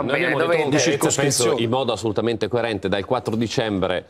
Noi abbiamo detto Di circoscrizione. in modo assolutamente coerente dal 4 dicembre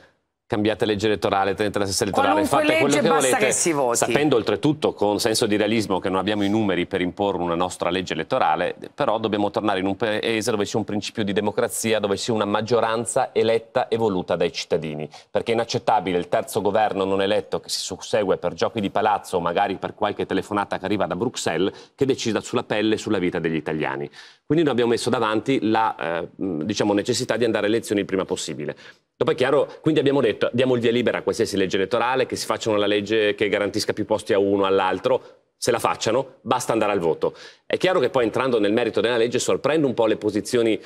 cambiate legge elettorale, tenete la stessa elettorale, Qualunque fate quello legge, che basta volete, che si voti. sapendo oltretutto con senso di realismo che non abbiamo i numeri per imporre una nostra legge elettorale, però dobbiamo tornare in un paese dove c'è un principio di democrazia, dove c'è una maggioranza eletta e voluta dai cittadini, perché è inaccettabile il terzo governo non eletto che si sussegue per giochi di palazzo o magari per qualche telefonata che arriva da Bruxelles che decida sulla pelle e sulla vita degli italiani. Quindi noi abbiamo messo davanti la eh, diciamo, necessità di andare alle elezioni il prima possibile. Dopo è chiaro, quindi abbiamo detto diamo il via libera a qualsiasi legge elettorale, che si facciano la legge che garantisca più posti a uno o all'altro, se la facciano, basta andare al voto. È chiaro che poi entrando nel merito della legge sorprende un po' le posizioni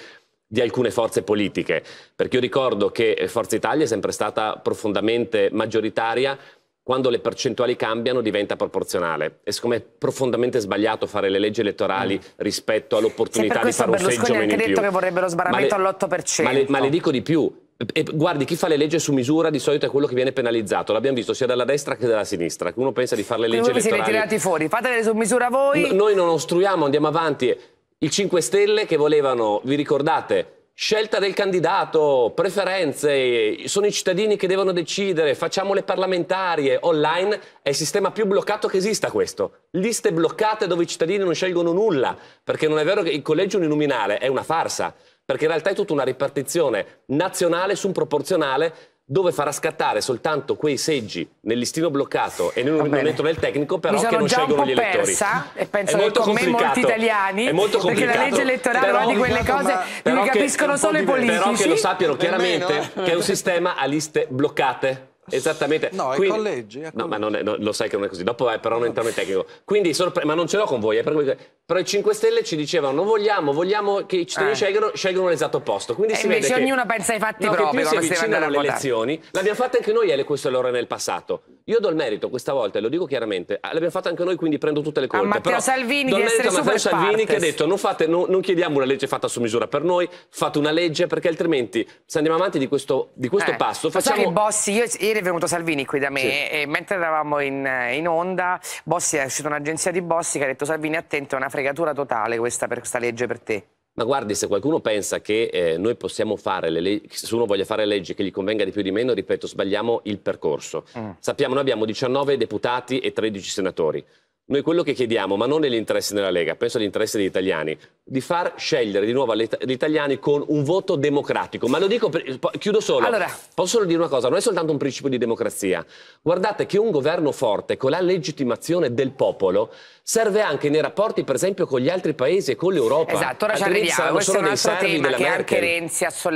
di alcune forze politiche, perché io ricordo che Forza Italia è sempre stata profondamente maggioritaria quando le percentuali cambiano diventa proporzionale e siccome è profondamente sbagliato fare le leggi elettorali rispetto Se all'opportunità di fare un Berlusconi seggio ha meno anche in detto più. che vorrebbero lo sbarramento Ma le- all'8%. Ma ma le dico di più. E guardi, chi fa le leggi su misura di solito è quello che viene penalizzato. L'abbiamo visto sia dalla destra che dalla sinistra. Uno pensa di fare le leggi Quindi voi siete elettorali. tirati fuori, fatele su misura voi. No- noi non ostruiamo, andiamo avanti. Il 5 Stelle che volevano, vi ricordate, scelta del candidato, preferenze, sono i cittadini che devono decidere, facciamo le parlamentarie, online, è il sistema più bloccato che esista questo. Liste bloccate dove i cittadini non scelgono nulla, perché non è vero che il collegio uninominale è una farsa, perché in realtà è tutta una ripartizione nazionale su un proporzionale dove farà scattare soltanto quei seggi nel listino bloccato e non, non entro nel tecnico, però che non scelgono gli elettori. persa e penso È che molto con me molti complicato. italiani, È molto perché la complicato. legge elettorale Però- è una di quelle complicato, cose ma- di cui capiscono solo i politici. Però che lo sappiano chiaramente Nemmeno, che è un sistema a liste bloccate. Esattamente. No, è Quindi- collegi, è No, ma collegi. non è- no, lo sai che non è così. Dopo eh, però non entriamo in tecnico. Quindi, sorpre- ma non ce l'ho con voi. eh, per cui- però i 5 Stelle ci dicevano: non vogliamo, vogliamo che i cittadini Eh. scelgano, scelgono l'esatto opposto. Quindi E si invece vede che- ognuno pensa ai fatti no, che propri più si avvicinano le elezioni. L'abbiamo fatta anche noi, e questo allora nel passato. Io do il merito questa volta, e lo dico chiaramente. ah, L'abbiamo fatta anche noi, quindi prendo tutte le colpe. Matteo Però Salvini do di il merito essere a Matteo Salvini che ha partes. detto: non, fate- non- non chiediamo una legge fatta su misura per noi, fate una legge, perché altrimenti, se andiamo avanti di questo, di questo Eh, passo, sai facciamo. che Bossi, io, ieri è venuto Salvini qui da me Sì. e mentre eravamo in, in onda, Bossi è uscita un'agenzia di Bossi che ha detto Salvini attento, è una fregatura totale questa, per questa legge per te. Ma guardi, se qualcuno pensa che eh, noi possiamo fare le leggi, se uno voglia fare leggi che gli convenga di più o di meno, ripeto, sbagliamo il percorso. Mm. Sappiamo, noi abbiamo 19 deputati e 13 senatori. Noi quello che chiediamo, ma non negli interessi della Lega, penso agli interessi degli italiani, di far scegliere di nuovo gli italiani con un voto democratico. Ma lo dico, per- chiudo solo. Allora. Posso solo dire una cosa, non è soltanto un principio di democrazia. Guardate che un governo forte, con la legittimazione del popolo, serve anche nei rapporti, per esempio, con gli altri paesi e con l'Europa. Esatto, ora ci arriviamo. Questo è un altro tema che anche Merkel. Renzi ha sollevato.